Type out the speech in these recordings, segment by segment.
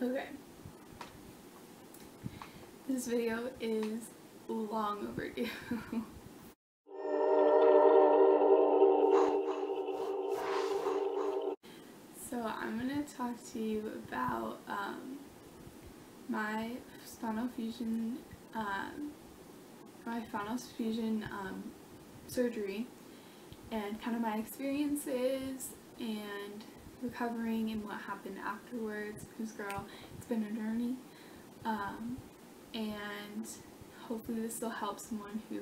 Okay. This video is long overdue. so I'm going to talk to you about um, my spinal fusion, um, my spinal fusion um, surgery and kind of my experiences and recovering and what happened afterwards. Because girl it's been a journey. Um, and hopefully this will help someone who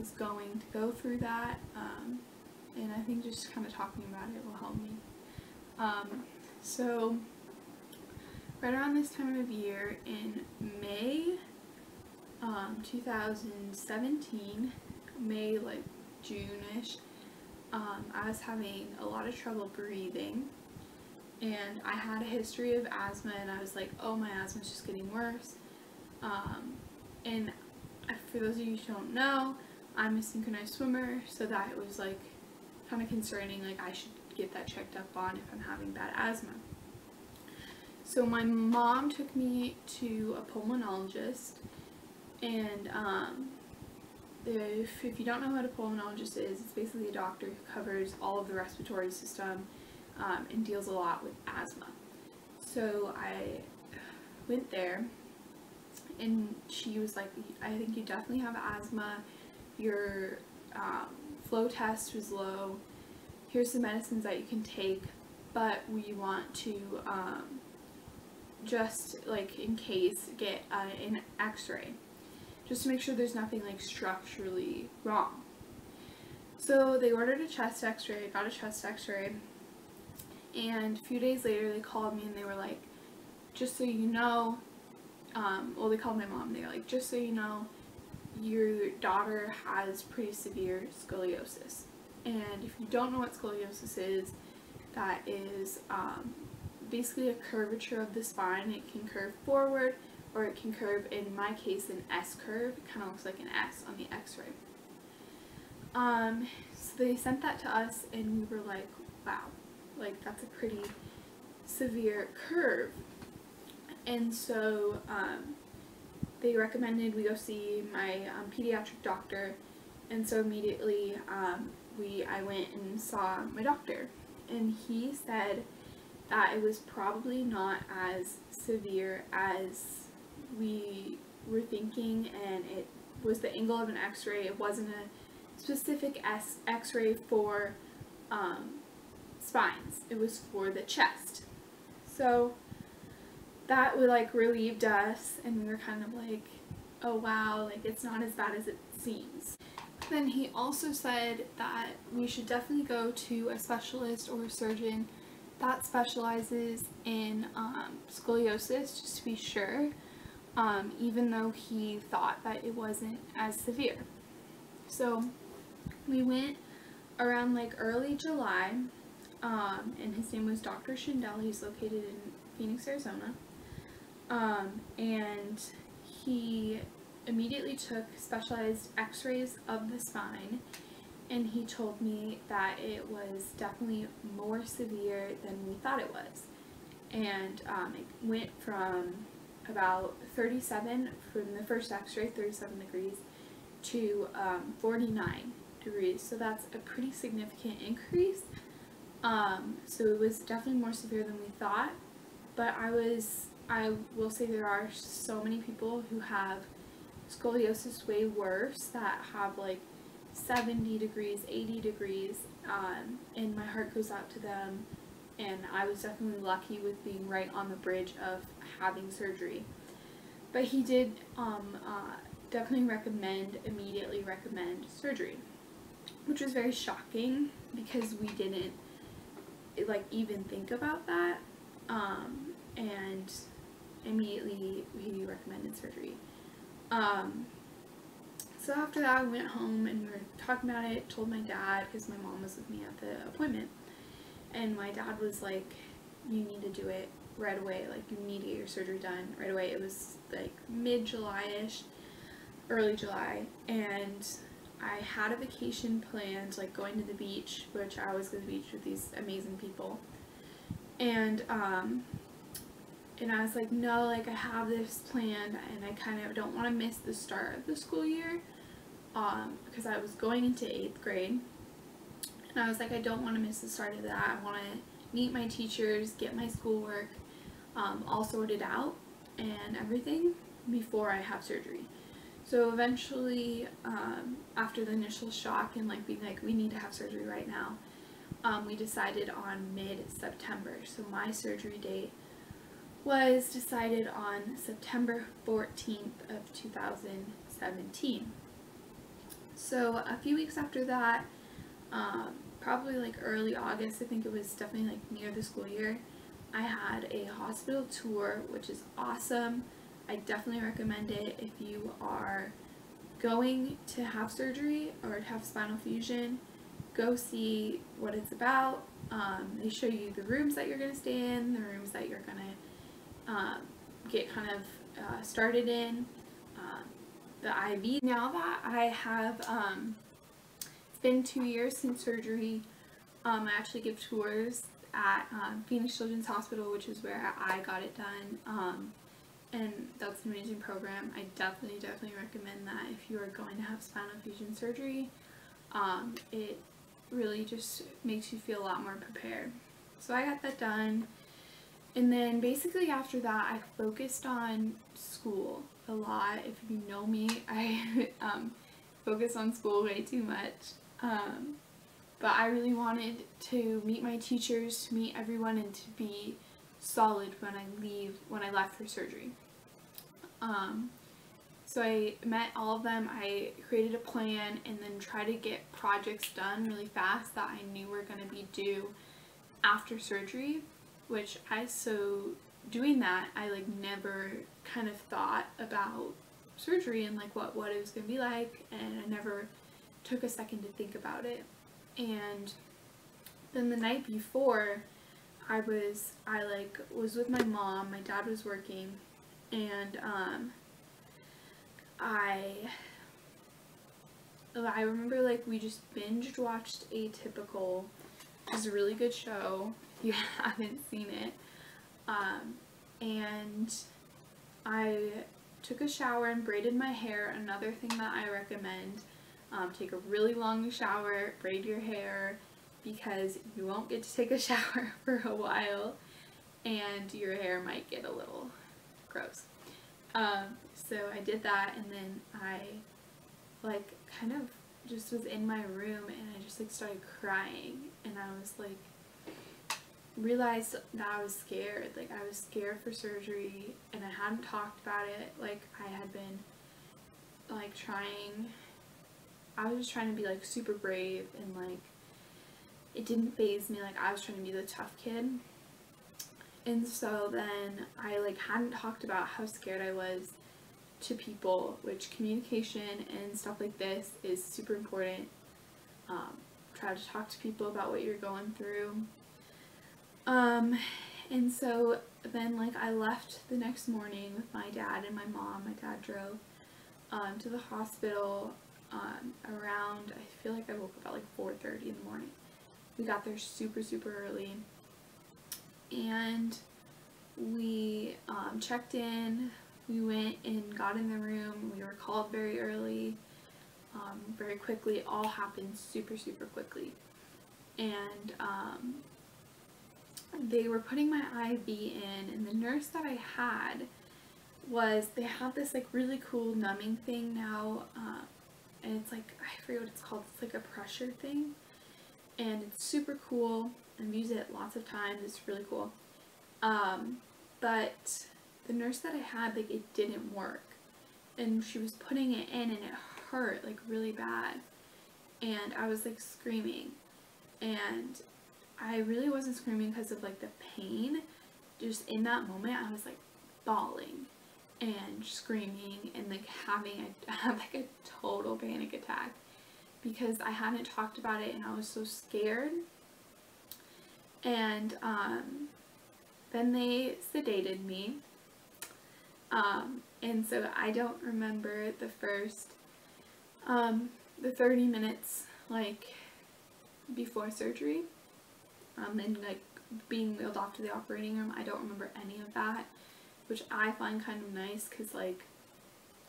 is going to go through that. Um, and I think just kind of talking about it will help me. Um, so right around this time of year in May um, 2017 May like June-ish um, I was having a lot of trouble breathing and I had a history of asthma and I was like, oh my asthma's just getting worse. Um, and for those of you who don't know, I'm a synchronized swimmer, so that was like kind of concerning, like I should get that checked up on if I'm having bad asthma. So my mom took me to a pulmonologist and um, if, if you don't know what a pulmonologist is, it's basically a doctor who covers all of the respiratory system um, and deals a lot with asthma. So I went there and she was like, I think you definitely have asthma, your um, flow test was low, here's some medicines that you can take, but we want to um, just like in case get uh, an x-ray just to make sure there's nothing like structurally wrong. So they ordered a chest x-ray, got a chest x-ray, and a few days later they called me and they were like, just so you know, um, well they called my mom, they were like, just so you know, your daughter has pretty severe scoliosis. And if you don't know what scoliosis is, that is um, basically a curvature of the spine. It can curve forward or it can curve, in my case, an S curve. It kind of looks like an S on the x-ray. Um, so they sent that to us and we were like, wow, like that's a pretty severe curve. And so um, they recommended we go see my um, pediatric doctor and so immediately um, we I went and saw my doctor and he said that it was probably not as severe as we were thinking and it was the angle of an x-ray. It wasn't a specific x-ray for um, spines. It was for the chest. So that would like relieved us and we were kind of like, oh wow, like it's not as bad as it seems. Then he also said that we should definitely go to a specialist or a surgeon that specializes in um, scoliosis just to be sure um, even though he thought that it wasn't as severe. So we went around like early July, um, and his name was Dr. Schindel. He's located in Phoenix, Arizona. Um, and he immediately took specialized x-rays of the spine and he told me that it was definitely more severe than we thought it was. And um, it went from about 37 from the first x-ray, 37 degrees, to um, 49 degrees. So that's a pretty significant increase. Um, so it was definitely more severe than we thought. But I was, I will say there are so many people who have scoliosis way worse that have like 70 degrees, 80 degrees, um, and my heart goes out to them and I was definitely lucky with being right on the bridge of having surgery. But he did um, uh, definitely recommend, immediately recommend surgery, which was very shocking because we didn't like even think about that. Um, and immediately he recommended surgery. Um, so after that, I went home and we were talking about it, told my dad because my mom was with me at the appointment. And my dad was like, you need to do it right away. Like, you need to get your surgery done right away. It was like mid-July-ish, early July. And I had a vacation planned, like going to the beach, which I always go to the beach with these amazing people. And um, and I was like, no, like I have this planned and I kind of don't want to miss the start of the school year um, because I was going into 8th grade. And I was like, I don't want to miss the start of that. I want to meet my teachers, get my schoolwork um, all sorted out and everything before I have surgery. So eventually, um, after the initial shock and like being like, we need to have surgery right now, um, we decided on mid-September. So my surgery date was decided on September 14th of 2017. So a few weeks after that, um, probably like early August, I think it was definitely like near the school year, I had a hospital tour, which is awesome. I definitely recommend it if you are going to have surgery or to have spinal fusion. Go see what it's about. Um, they show you the rooms that you're going to stay in, the rooms that you're going to um, get kind of uh, started in, um, the IV. Now that I have, um, been two years since surgery, um, I actually give tours at um, Phoenix Children's Hospital, which is where I got it done. Um, and that's an amazing program. I definitely, definitely recommend that if you are going to have spinal fusion surgery. Um, it really just makes you feel a lot more prepared. So I got that done. And then basically after that, I focused on school a lot. If you know me, I um, focus on school way too much. Um, but I really wanted to meet my teachers, to meet everyone, and to be solid when I leave, when I left for surgery. Um, so I met all of them, I created a plan, and then tried to get projects done really fast that I knew were going to be due after surgery, which I, so doing that, I like never kind of thought about surgery and like what, what it was going to be like, and I never took a second to think about it. And then the night before I was I like was with my mom my dad was working and um I I remember like we just binged watched Atypical. Which is a really good show if you haven't seen it. Um and I took a shower and braided my hair another thing that I recommend um, take a really long shower, braid your hair because you won't get to take a shower for a while and your hair might get a little gross. Um, so I did that and then I like kind of just was in my room and I just like started crying and I was like realized that I was scared like I was scared for surgery and I hadn't talked about it like I had been like trying I was just trying to be like super brave and like it didn't phase me like I was trying to be the tough kid. And so then I like hadn't talked about how scared I was to people, which communication and stuff like this is super important. Um, try to talk to people about what you're going through. Um, and so then like I left the next morning with my dad and my mom. My dad drove um, to the hospital um, around, I feel like I woke up at like 4.30 in the morning. We got there super, super early. And we um, checked in, we went and got in the room, we were called very early, um, very quickly, it all happened super, super quickly. And um, they were putting my IV in, and the nurse that I had was, they have this like really cool numbing thing now, uh, and it's like, I forget what it's called, it's like a pressure thing, and it's super cool, I've used it lots of times, it's really cool, um, but the nurse that I had, like, it didn't work, and she was putting it in, and it hurt, like, really bad, and I was, like, screaming, and I really wasn't screaming because of, like, the pain, just in that moment, I was, like, bawling, and screaming and like having a like a total panic attack because I hadn't talked about it and I was so scared. And um, then they sedated me. Um, and so I don't remember the first, um, the 30 minutes like before surgery. um, and like being wheeled off to the operating room. I don't remember any of that, which I find kind of nice because like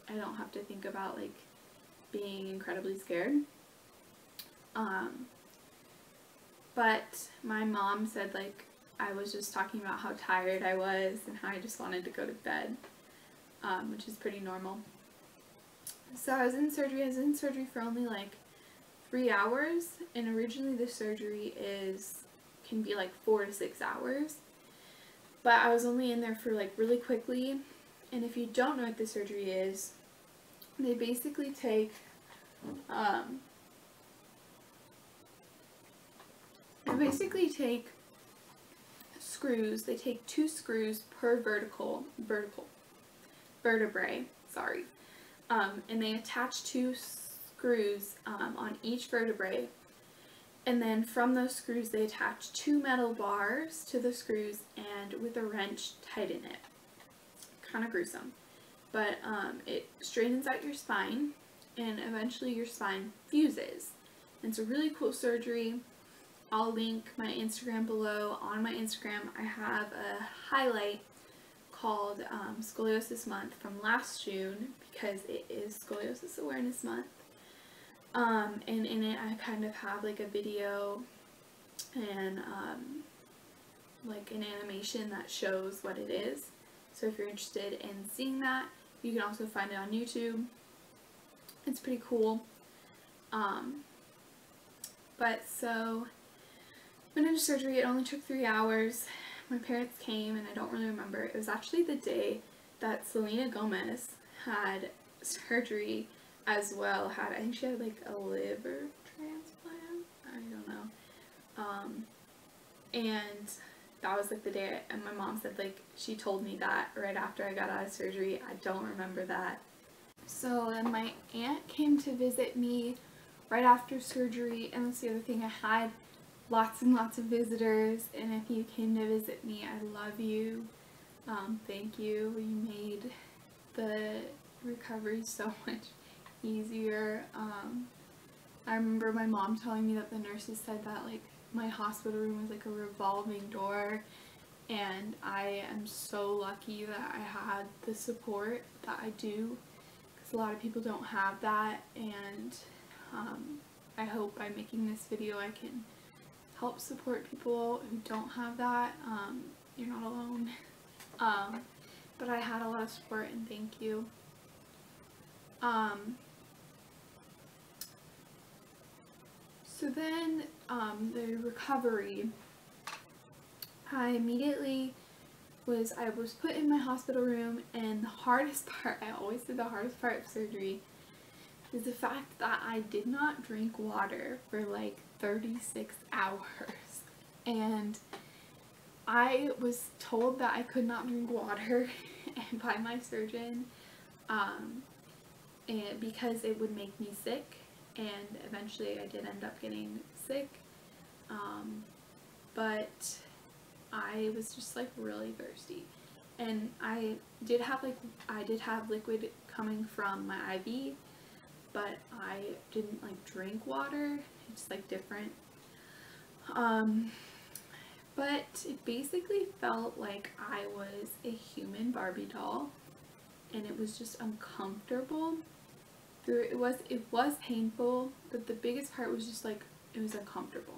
I don't have to think about like being incredibly scared. Um, but my mom said like I was just talking about how tired I was and how I just wanted to go to bed, um, which is pretty normal. So I was in surgery. I was in surgery for only like three hours, and originally the surgery is can be like four to six hours. But I was only in there for like really quickly. And if you don't know what the surgery is, they basically take um, they basically take screws. They take two screws per vertical vertical vertebrae. Sorry, um, and they attach two screws um, on each vertebrae and then from those screws they attach two metal bars to the screws and with a wrench tighten it. Kind of gruesome. But um, it straightens out your spine and eventually your spine fuses. And it's a really cool surgery. I'll link my Instagram below. On my Instagram I have a highlight called um, Scoliosis Month from last June because it is Scoliosis Awareness Month. Um, and in it I kind of have like a video and um, like an animation that shows what it is. So if you're interested in seeing that, you can also find it on YouTube. It's pretty cool. Um, but so, went into surgery. It only took three hours. My parents came and I don't really remember. It was actually the day that Selena Gomez had surgery as well had, I think she had like a liver transplant, I don't know, um, and that was like the day, and my mom said like, she told me that right after I got out of surgery, I don't remember that. So then my aunt came to visit me right after surgery, and that's the other thing, I had lots and lots of visitors, and if you came to visit me, I love you, um, thank you, you made the recovery so much easier. Um, I remember my mom telling me that the nurses said that like my hospital room was like a revolving door and I am so lucky that I had the support that I do because a lot of people don't have that and um, I hope by making this video I can help support people who don't have that. Um, you're not alone. Um, but I had a lot of support and thank you. Um, So then um, the recovery, I immediately was, I was put in my hospital room and the hardest part, I always say the hardest part of surgery is the fact that I did not drink water for like 36 hours. And I was told that I could not drink water by my surgeon um, and because it would make me sick and eventually I did end up getting sick. Um, but I was just like really thirsty. And I did have like I did have liquid coming from my IV but I didn't like drink water. It's like different. Um but it basically felt like I was a human Barbie doll and it was just uncomfortable through it was it was painful but the biggest part was just like it was uncomfortable.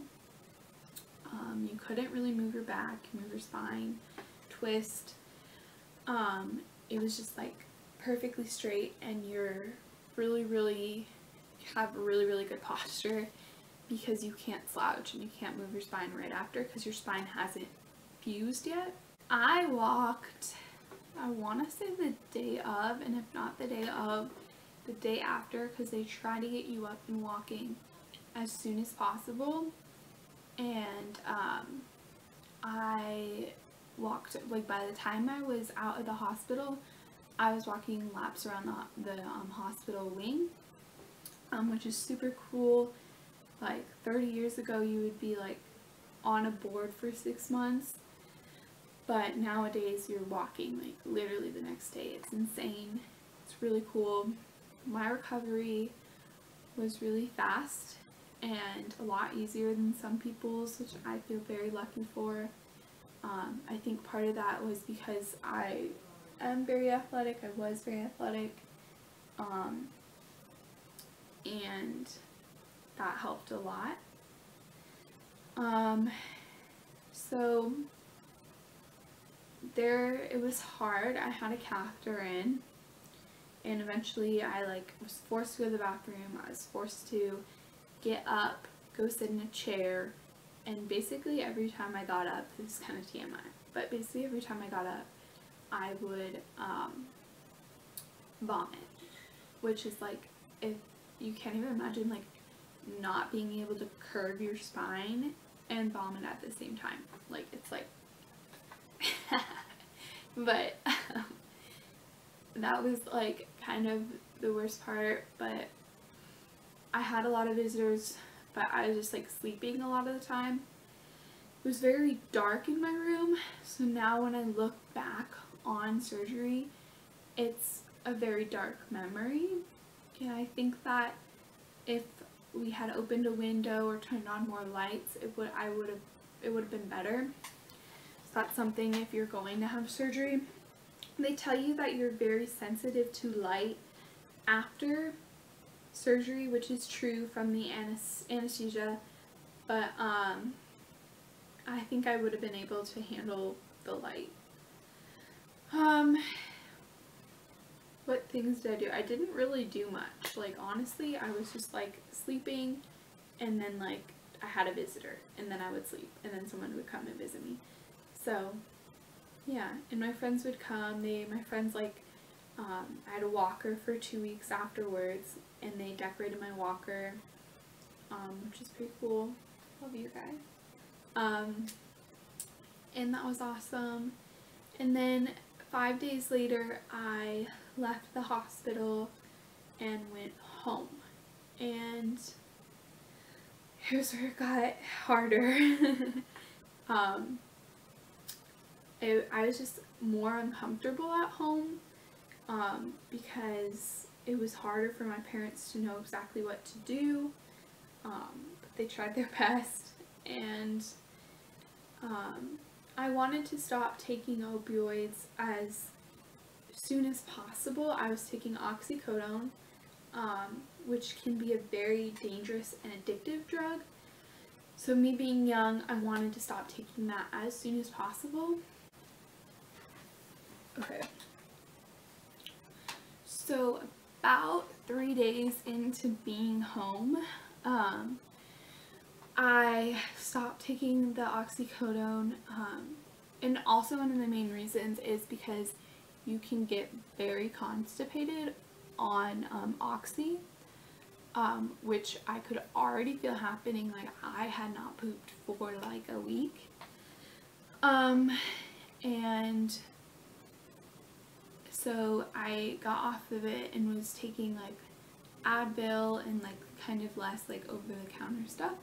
Um, you couldn't really move your back move your spine twist. Um, it was just like perfectly straight and you're really really have a really really good posture because you can't slouch and you can't move your spine right after because your spine hasn't fused yet. I walked I want to say the day of and if not the day of the day after because they try to get you up and walking as soon as possible. And um, I walked like by the time I was out of the hospital I was walking laps around the, the um, hospital wing um, which is super cool. Like 30 years ago you would be like on a board for six months but nowadays you're walking like literally the next day. It's insane. It's really cool my recovery was really fast and a lot easier than some people's, which I feel very lucky for. Um, I think part of that was because I am very athletic, I was very athletic, um, and that helped a lot. Um, so there, it was hard. I had a catheter in, and eventually I like was forced to go to the bathroom. I was forced to get up, go sit in a chair, and basically every time I got up, this is kind of TMI, but basically every time I got up, I would um, vomit, which is like if you can't even imagine like not being able to curve your spine and vomit at the same time. Like it's like, but um, that was like kind of the worst part. But I had a lot of visitors, but I was just like sleeping a lot of the time. It was very dark in my room, so now when I look back on surgery, it's a very dark memory. And I think that if we had opened a window or turned on more lights, it would I would have it would have been better. So that's something if you're going to have surgery. They tell you that you're very sensitive to light after surgery, which is true from the anesthesia, but um, I think I would have been able to handle the light. Um, what things did I do? I didn't really do much. Like, honestly, I was just, like, sleeping, and then, like, I had a visitor, and then I would sleep, and then someone would come and visit me. So, yeah, and my friends would come. They, my friends, like, um, I had a walker for two weeks afterwards, and they decorated my walker, um, which is pretty cool. Love you guys. Um, and that was awesome. And then five days later, I left the hospital and went home. And here's where it got harder. um, it, I was just more uncomfortable at home um, because it was harder for my parents to know exactly what to do. Um, but they tried their best and um, I wanted to stop taking opioids as soon as possible. I was taking oxycodone, um, which can be a very dangerous and addictive drug. So me being young, I wanted to stop taking that as soon as possible. Okay. So about three days into being home, um, I stopped taking the oxycodone um, and also one of the main reasons is because you can get very constipated on um, oxy um, which I could already feel happening like I had not pooped for like a week um, and so I got off of it and was taking like Advil and like kind of less like over the counter stuff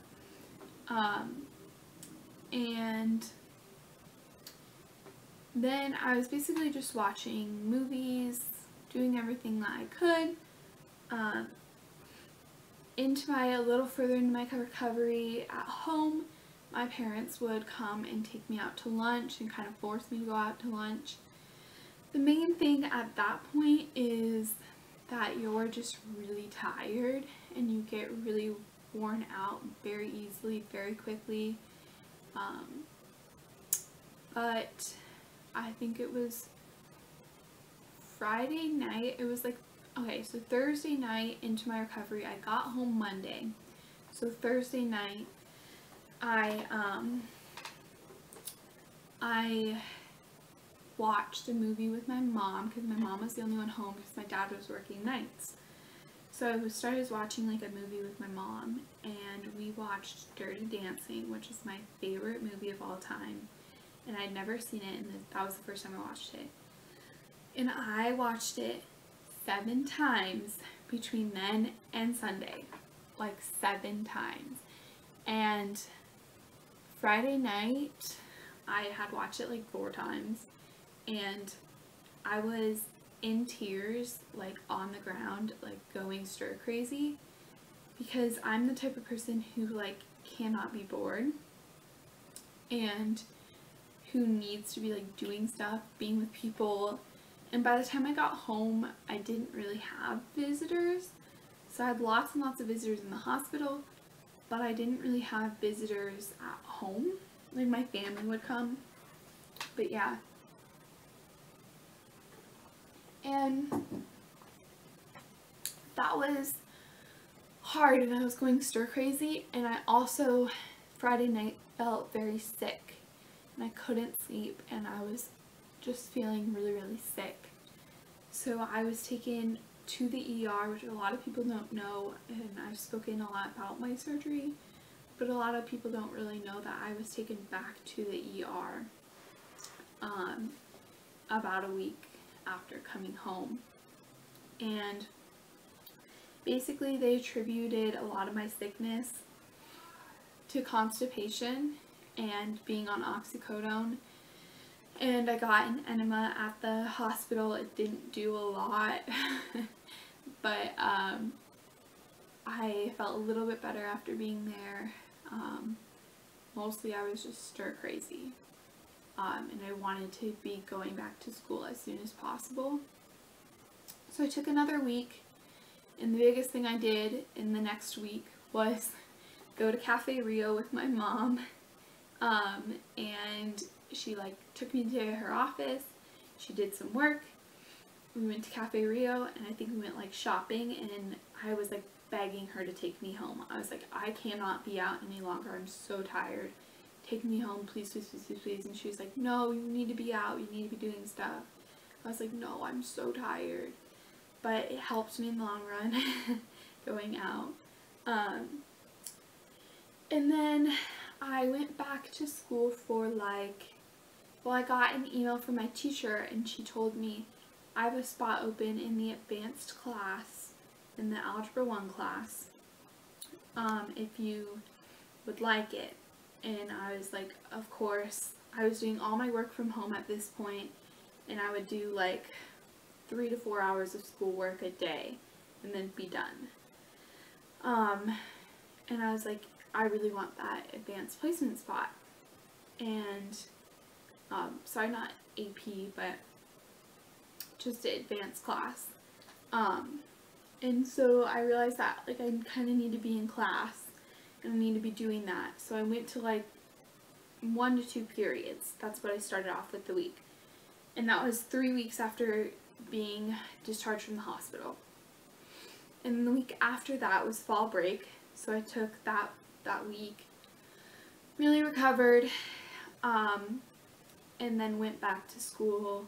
um, and then I was basically just watching movies, doing everything that I could. Um, into my, a little further into my recovery at home, my parents would come and take me out to lunch and kind of force me to go out to lunch. The main thing at that point is that you're just really tired and you get really worn out very easily, very quickly. Um, but I think it was Friday night. It was like, okay, so Thursday night into my recovery. I got home Monday. So Thursday night, I, um, I watched a movie with my mom because my mom was the only one home because my dad was working nights. So I started watching like a movie with my mom and we watched Dirty Dancing, which is my favorite movie of all time. And I'd never seen it and that was the first time I watched it. And I watched it seven times between then and Sunday. Like seven times. And Friday night, I had watched it like four times. And I was in tears, like on the ground, like going stir crazy because I'm the type of person who like cannot be bored and who needs to be like doing stuff, being with people. And by the time I got home, I didn't really have visitors. So I had lots and lots of visitors in the hospital, but I didn't really have visitors at home. Like my family would come. But yeah. And that was hard and I was going stir crazy. And I also Friday night felt very sick. And I couldn't sleep. And I was just feeling really really sick. So I was taken to the ER which a lot of people don't know. And I've spoken a lot about my surgery. But a lot of people don't really know that I was taken back to the ER um, about a week after coming home and basically they attributed a lot of my sickness to constipation and being on oxycodone and I got an enema at the hospital. It didn't do a lot but um, I felt a little bit better after being there. Um, mostly I was just stir crazy um, and I wanted to be going back to school as soon as possible. So I took another week and the biggest thing I did in the next week was go to Cafe Rio with my mom. Um, and she like took me to her office. She did some work. We went to Cafe Rio and I think we went like shopping and I was like begging her to take me home. I was like, I cannot be out any longer. I'm so tired. Take me home, please, please, please, please, please. And she was like, no, you need to be out. You need to be doing stuff. I was like, no, I'm so tired but it helped me in the long run going out. Um, and then I went back to school for like, well I got an email from my teacher and she told me I have a spot open in the advanced class, in the Algebra 1 class, um, if you would like it. And I was like, of course. I was doing all my work from home at this point and I would do like three to four hours of schoolwork a day and then be done. Um, and I was like, I really want that advanced placement spot. And, um, sorry, not AP, but just an advanced class. Um, and so I realized that, like, I kind of need to be in class and I need to be doing that. So I went to, like, one to two periods. That's what I started off with the week. And that was three weeks after being discharged from the hospital. And the week after that was fall break, so I took that that week, really recovered, um, and then went back to school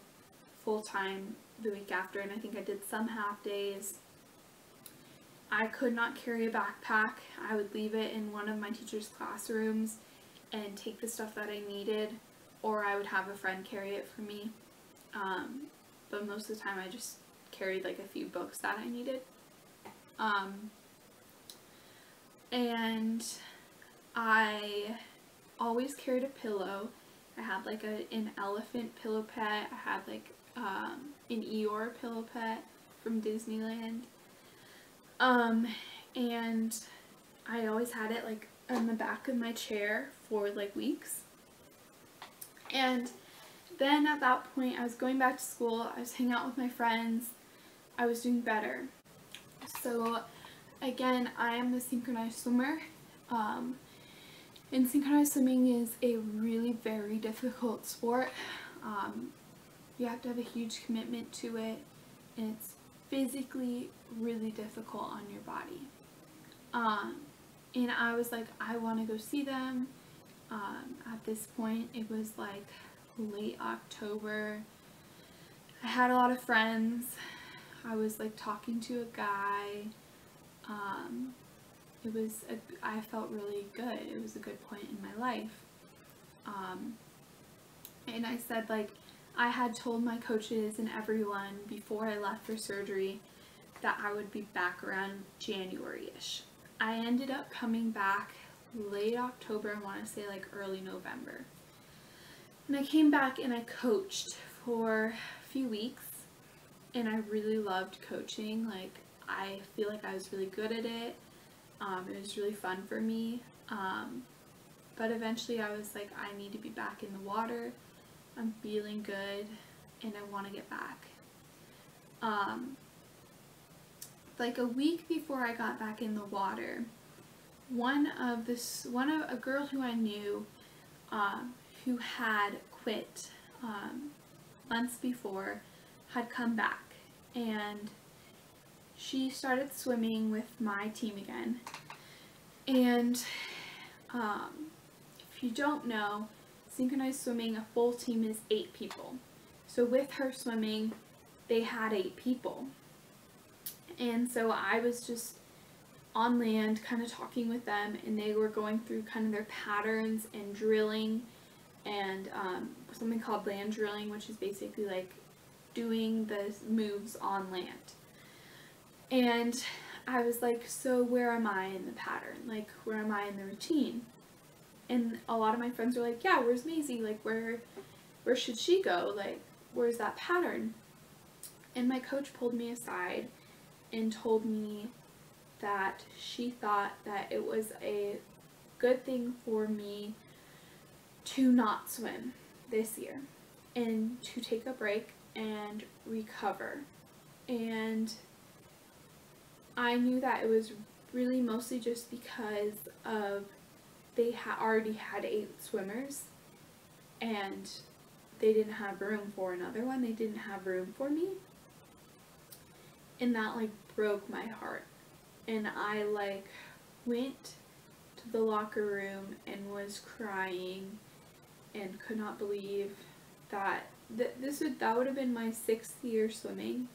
full time the week after, and I think I did some half days. I could not carry a backpack. I would leave it in one of my teacher's classrooms and take the stuff that I needed, or I would have a friend carry it for me. Um, but most of the time I just carried like a few books that I needed. Um, and I always carried a pillow. I had like a, an elephant pillow pet. I had like um, an Eeyore pillow pet from Disneyland. Um, and I always had it like on the back of my chair for like weeks. And then at that point, I was going back to school, I was hanging out with my friends, I was doing better. So again, I am a synchronized swimmer. Um, and synchronized swimming is a really very difficult sport. Um, you have to have a huge commitment to it and it's physically really difficult on your body. Um, and I was like, I want to go see them. Um, at this point, it was like late October. I had a lot of friends. I was like talking to a guy. Um, it was, a, I felt really good. It was a good point in my life. Um, and I said like, I had told my coaches and everyone before I left for surgery that I would be back around January-ish. I ended up coming back late October, I want to say like early November. And I came back and I coached for a few weeks and I really loved coaching. Like I feel like I was really good at it. Um, it was really fun for me. Um, but eventually I was like, I need to be back in the water. I'm feeling good and I want to get back. Um, like a week before I got back in the water, one of this, one of a girl who I knew, uh, who had quit um, months before, had come back and she started swimming with my team again. And um, if you don't know, synchronized swimming, a full team is eight people. So with her swimming, they had eight people. And so I was just on land kind of talking with them and they were going through kind of their patterns and drilling and um, something called land drilling which is basically like doing the moves on land. And I was like, so where am I in the pattern? Like, where am I in the routine? And a lot of my friends were like, yeah, where's Mazie? Like, where, where should she go? Like, where's that pattern? And my coach pulled me aside and told me that she thought that it was a good thing for me to not swim this year and to take a break and recover. And I knew that it was really mostly just because of they ha- already had eight swimmers and they didn't have room for another one. They didn't have room for me. And that like broke my heart. And I like went to the locker room and was crying and could not believe that th- this would that would have been my sixth year swimming.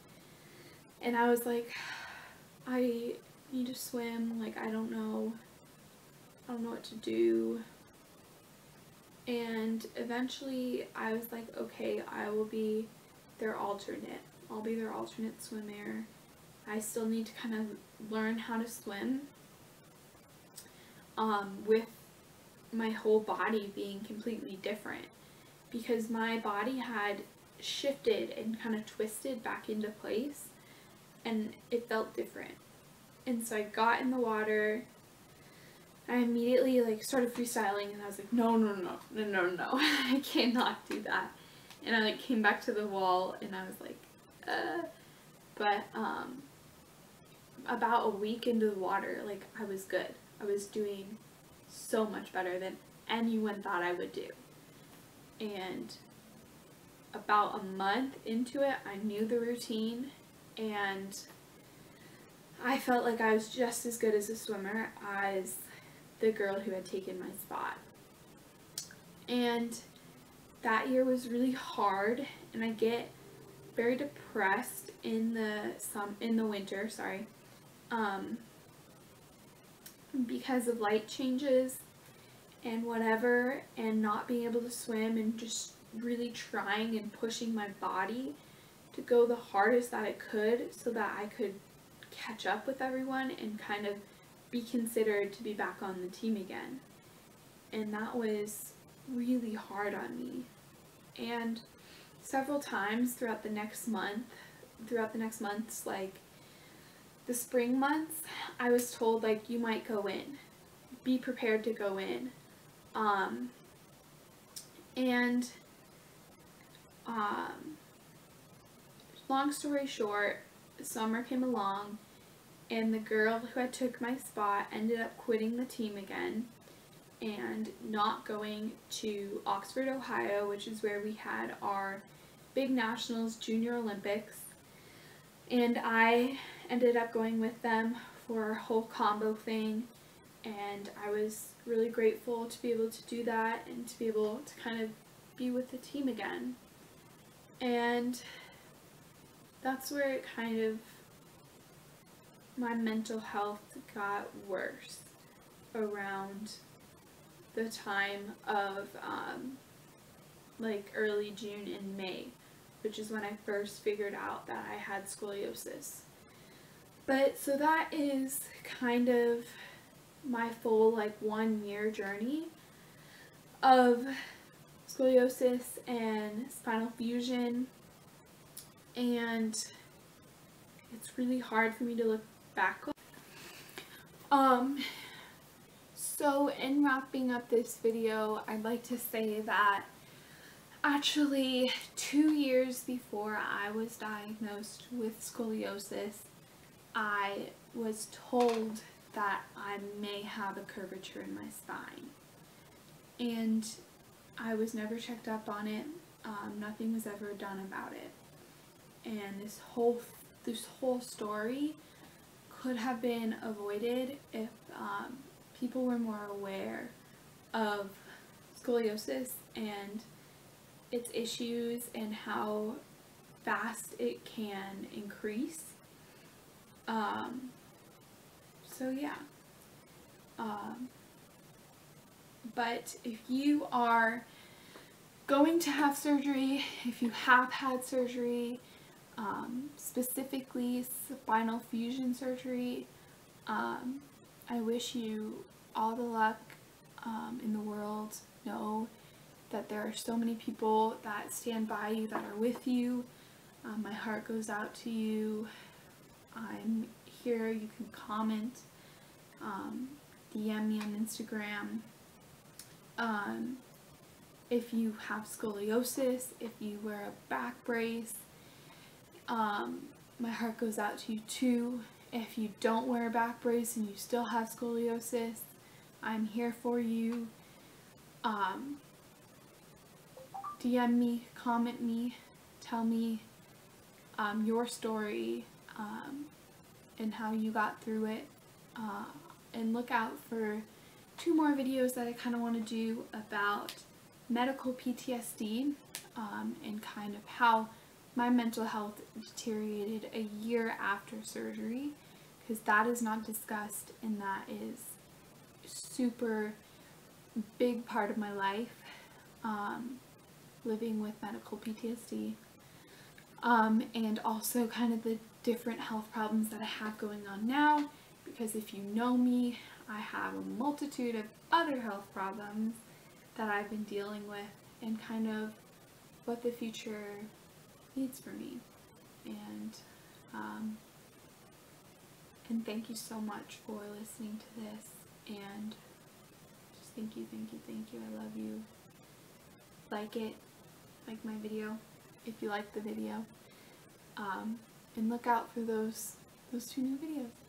And I was like I need to swim. Like I don't know I don't know what to do. And eventually I was like okay I will be their alternate I'll be their alternate swimmer I still need to kind of learn how to swim um, with my whole body being completely different because my body had shifted and kind of twisted back into place and it felt different. And so I got in the water. I immediately like started freestyling and I was like, no, no, no, no, no, no, I cannot do that. And I like came back to the wall and I was like, uh, but um, about a week into the water, like I was good. I was doing so much better than anyone thought I would do and about a month into it, I knew the routine and I felt like I was just as good as a swimmer as the girl who had taken my spot. And that year was really hard and I get very depressed in the some in the winter, sorry. Um, because of light changes and whatever and not being able to swim and just really trying and pushing my body to go the hardest that it could so that I could catch up with everyone and kind of be considered to be back on the team again. And that was really hard on me. And several times throughout the next month, throughout the next months, like the spring months, I was told like you might go in. Be prepared to go in. Um, and um, long story short, summer came along and the girl who had took my spot ended up quitting the team again and not going to Oxford, Ohio, which is where we had our big nationals junior Olympics. And I ended up going with them for our whole combo thing and I was really grateful to be able to do that and to be able to kind of be with the team again. And that's where it kind of my mental health got worse around the time of um, like early June and May, which is when I first figured out that I had scoliosis. But so that is kind of my full like one year journey of scoliosis and spinal fusion and it's really hard for me to look back Um, so in wrapping up this video, I'd like to say that actually two years before I was diagnosed with scoliosis, I was told that I may have a curvature in my spine. And I was never checked up on it. Um, nothing was ever done about it. And this whole this whole story could have been avoided if um, people were more aware of scoliosis and its issues and how fast it can increase. Um, so yeah. Um, but if you are going to have surgery, if you have had surgery, um, specifically spinal fusion surgery, um, I wish you all the luck um, in the world. Know that there are so many people that stand by you, that are with you. Um, my heart goes out to you. I'm here. You can comment, um, DM me on Instagram. Um, if you have scoliosis, if you wear a back brace, um, my heart goes out to you too. If you don't wear a back brace and you still have scoliosis, I'm here for you. Um, DM me, comment me, tell me um, your story um, and how you got through it. Uh, and look out for two more videos that I kind of want to do about medical PTSD um, and kind of how my mental health deteriorated a year after surgery because that is not discussed and that is super big part of my life um, living with medical PTSD um, and also kind of the different health problems that I have going on now because if you know me I have a multitude of other health problems that I've been dealing with and kind of what the future needs for me. And um, and thank you so much for listening to this and just thank you, thank you, thank you. I love you. Like it, like my video if you like the video. Um, and look out for those those two new videos.